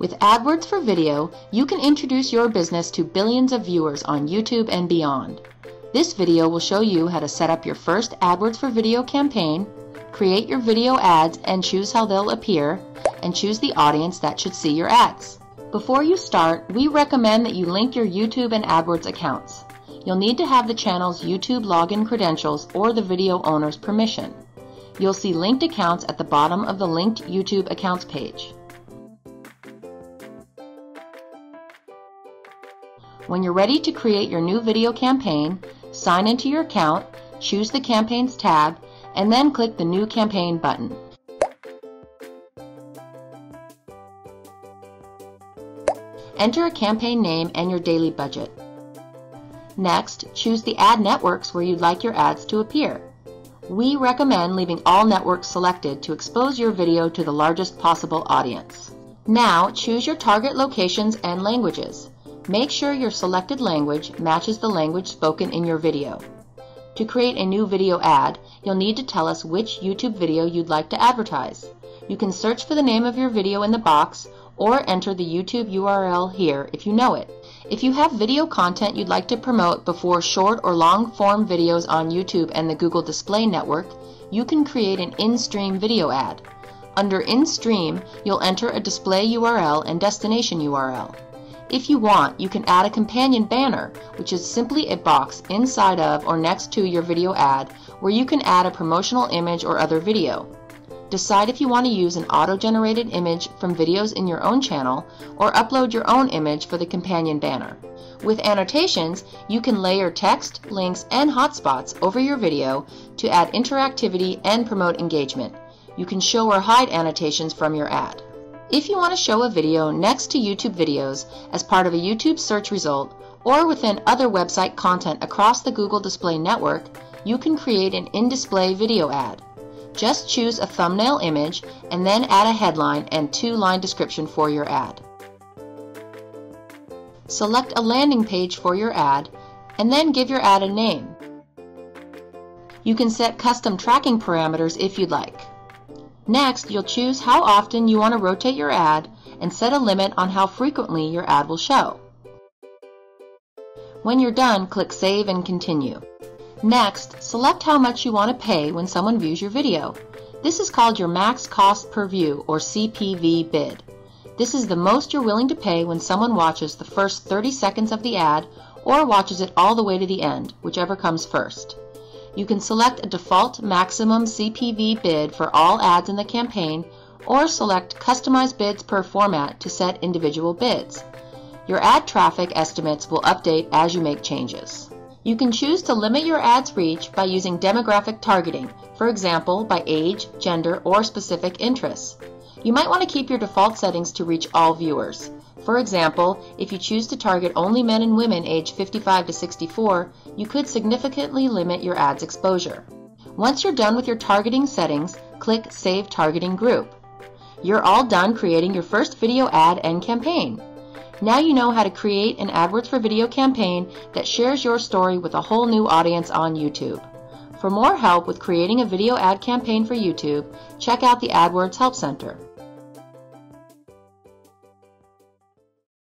With AdWords for Video, you can introduce your business to billions of viewers on YouTube and beyond. This video will show you how to set up your first AdWords for Video campaign, create your video ads and choose how they'll appear, and choose the audience that should see your ads. Before you start, we recommend that you link your YouTube and AdWords accounts. You'll need to have the channel's YouTube login credentials or the video owner's permission. You'll see linked accounts at the bottom of the linked YouTube accounts page. When you're ready to create your new video campaign, sign into your account, choose the Campaigns tab, and then click the New Campaign button. Enter a campaign name and your daily budget. Next, choose the ad networks where you'd like your ads to appear. We recommend leaving all networks selected to expose your video to the largest possible audience. Now, choose your target locations and languages. Make sure your selected language matches the language spoken in your video. To create a new video ad, you'll need to tell us which YouTube video you'd like to advertise. You can search for the name of your video in the box or enter the YouTube URL here if you know it. If you have video content you'd like to promote before short or long form videos on YouTube and the Google Display Network, you can create an in-stream video ad. Under in-stream, you'll enter a display URL and destination URL. If you want, you can add a companion banner, which is simply a box inside of or next to your video ad where you can add a promotional image or other video. Decide if you want to use an auto-generated image from videos in your own channel or upload your own image for the companion banner. With annotations, you can layer text, links, and hotspots over your video to add interactivity and promote engagement. You can show or hide annotations from your ad. If you want to show a video next to YouTube videos as part of a YouTube search result or within other website content across the Google Display Network, you can create an in-display video ad. Just choose a thumbnail image and then add a headline and two-line description for your ad. Select a landing page for your ad and then give your ad a name. You can set custom tracking parameters if you'd like. Next, you'll choose how often you want to rotate your ad and set a limit on how frequently your ad will show. When you're done, click Save and Continue. Next, select how much you want to pay when someone views your video. This is called your Max Cost Per View or CPV bid. This is the most you're willing to pay when someone watches the first 30 seconds of the ad or watches it all the way to the end, whichever comes first. You can select a default maximum CPV bid for all ads in the campaign or select Customize bids per format to set individual bids. Your ad traffic estimates will update as you make changes. You can choose to limit your ad's reach by using demographic targeting, for example, by age, gender, or specific interests. You might want to keep your default settings to reach all viewers. For example, if you choose to target only men and women aged 55 to 64, you could significantly limit your ad's exposure. Once you're done with your targeting settings, click Save Targeting Group. You're all done creating your first video ad and campaign. Now you know how to create an AdWords for Video campaign that shares your story with a whole new audience on YouTube. For more help with creating a video ad campaign for YouTube, check out the AdWords Help Center.